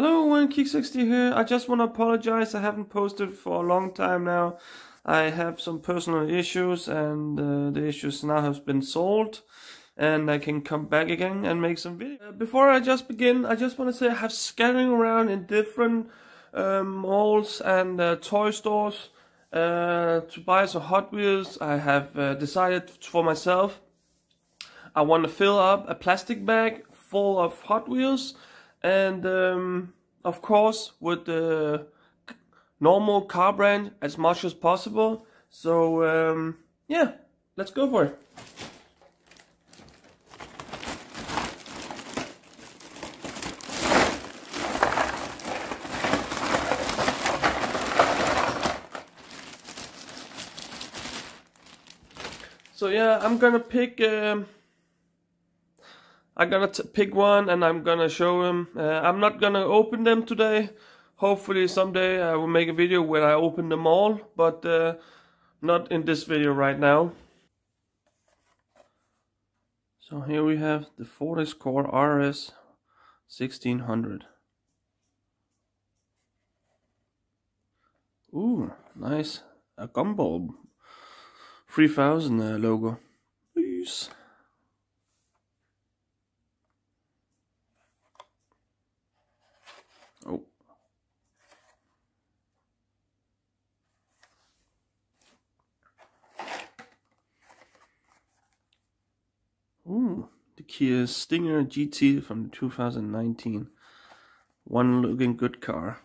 Hello, One Geek 60 here. I just want to apologize. I haven't posted for a long time now. I have some personal issues, and uh, the issues now have been solved, and I can come back again and make some videos. Uh, before I just begin, I just want to say I have scattering around in different um, malls and uh, toy stores uh, to buy some Hot Wheels. I have uh, decided for myself I want to fill up a plastic bag full of Hot Wheels and um, of course with the normal car brand as much as possible. So um, yeah, let's go for it. So yeah, I'm gonna pick. Um, I'm gonna pick one and I'm gonna show them. Uh, I'm not gonna open them today. Hopefully someday I will make a video where I open them all, but uh, not in this video right now. So here we have the Ford Escort RS 1600. Ooh, nice. A Gumball 3000 uh, logo. Peace. Oh. Ooh, the Kia Stinger GT from 2019. One looking good car.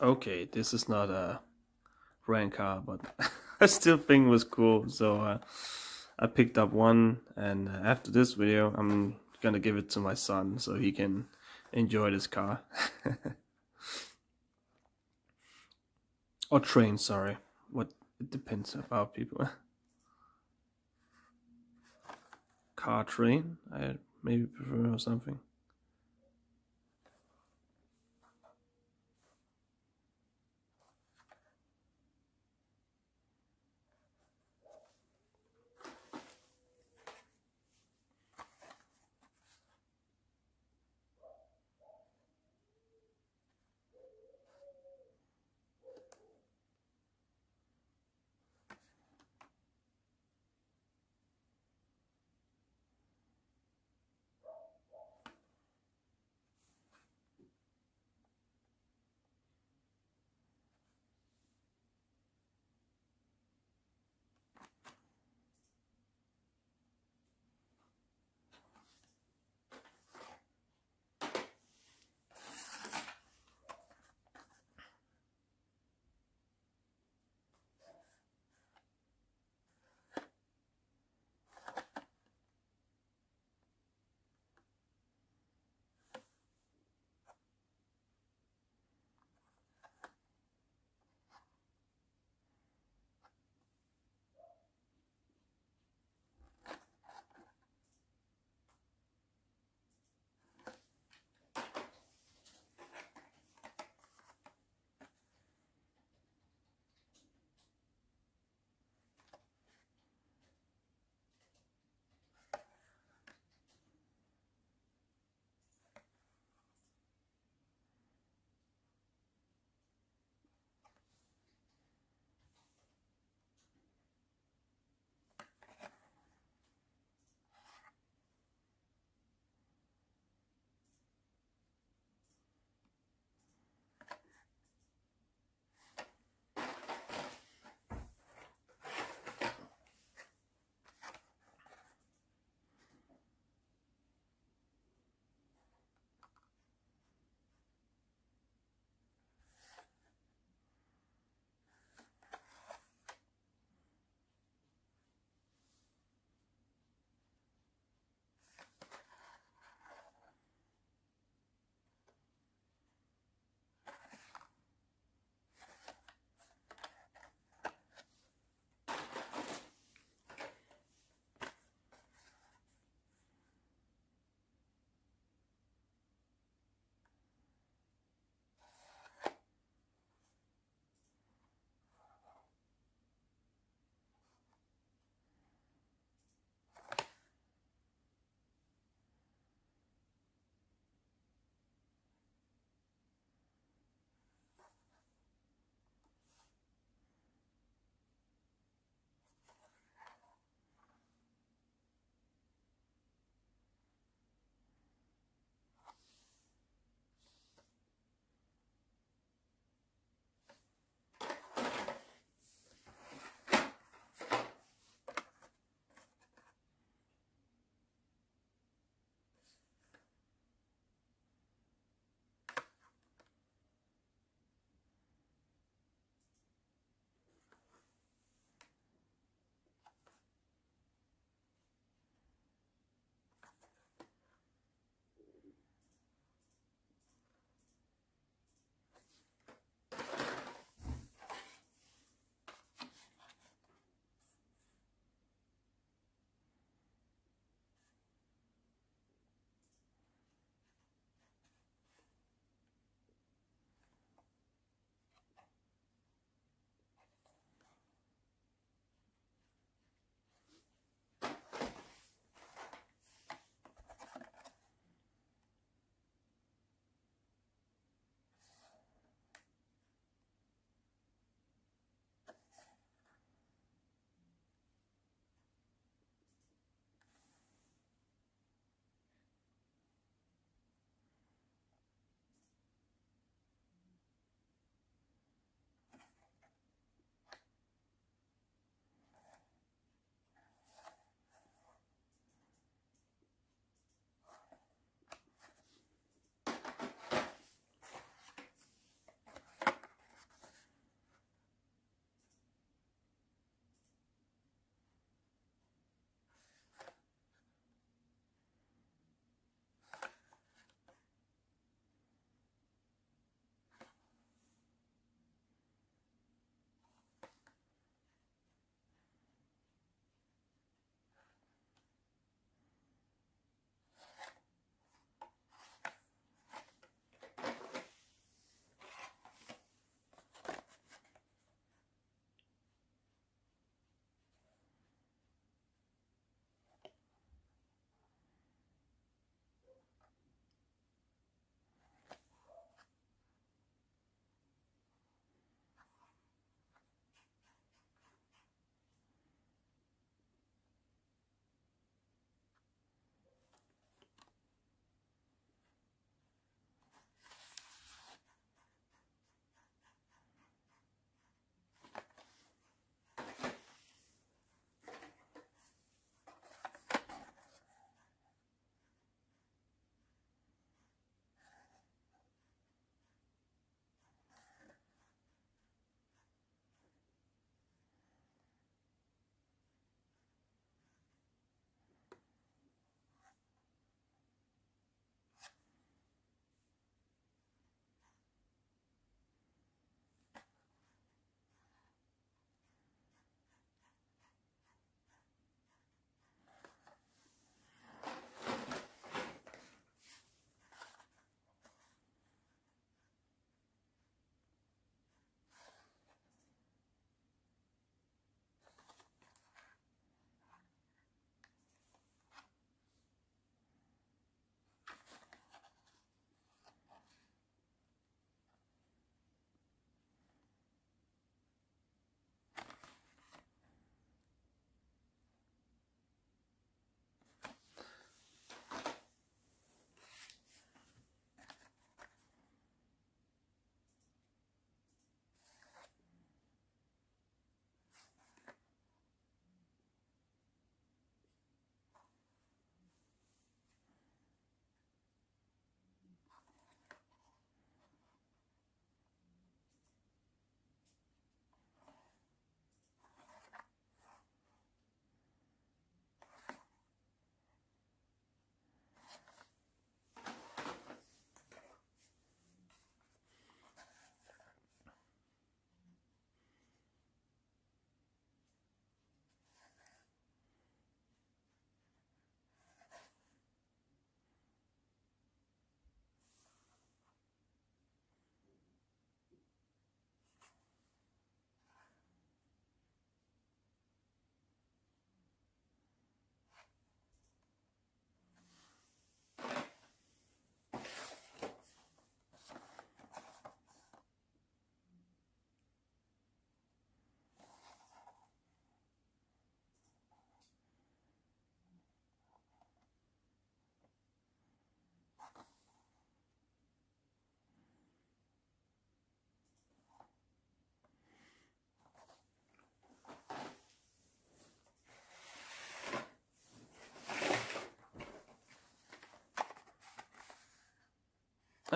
Okay, this is not a brand car, but I still think was cool. So uh, I picked up one, and after this video, I'm gonna give it to my son so he can enjoy this car. or train, sorry. What it depends about people. Car train, I maybe prefer or something.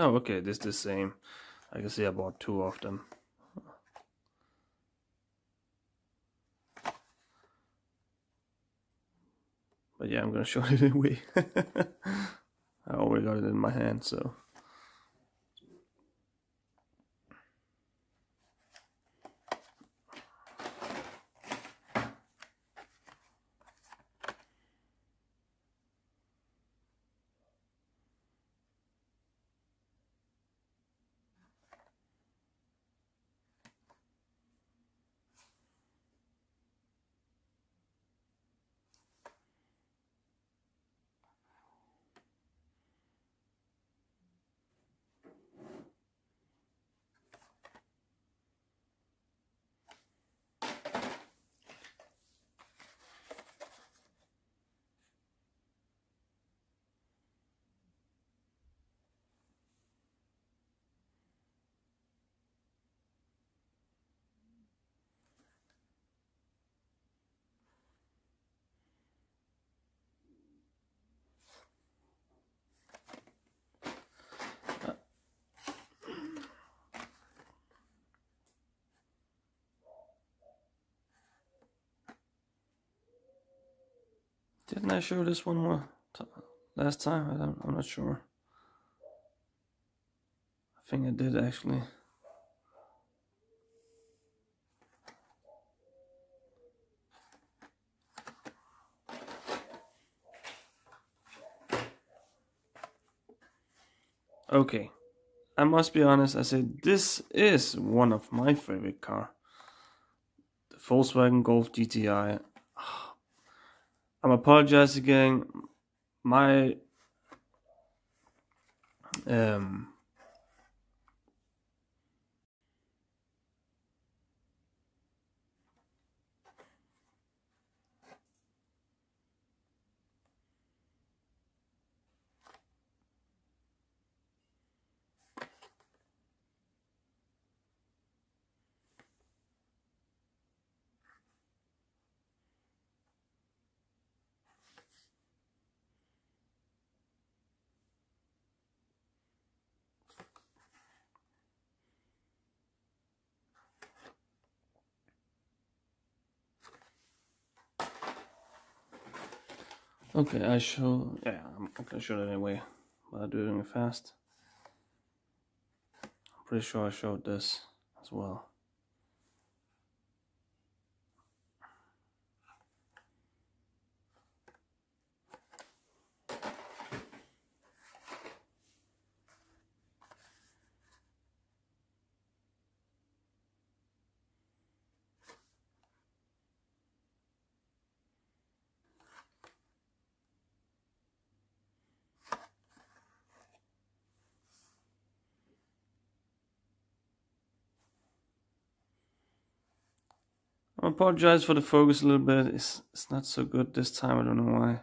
Oh, okay, this is the same. I can see I bought two of them. But yeah, I'm gonna show it anyway. I already got it in my hand, so. Didn't I show this one more last time? I don't, I'm not sure. I think I did actually. Okay, I must be honest, I say this is one of my favorite car. The Volkswagen Golf GTI. I'm apologizing again. My um Okay, I show. Yeah, I'm gonna show it anyway, but I'm doing it fast. I'm pretty sure I showed this as well. I apologize for the focus a little bit. It's, it's not so good this time. I don't know why.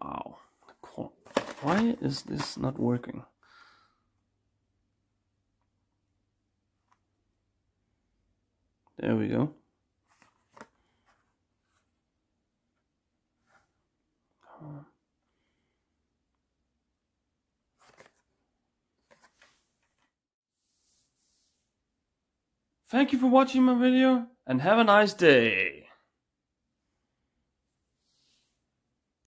Wow. Why is this not working? There we go. Thank you for watching my video and have a nice day.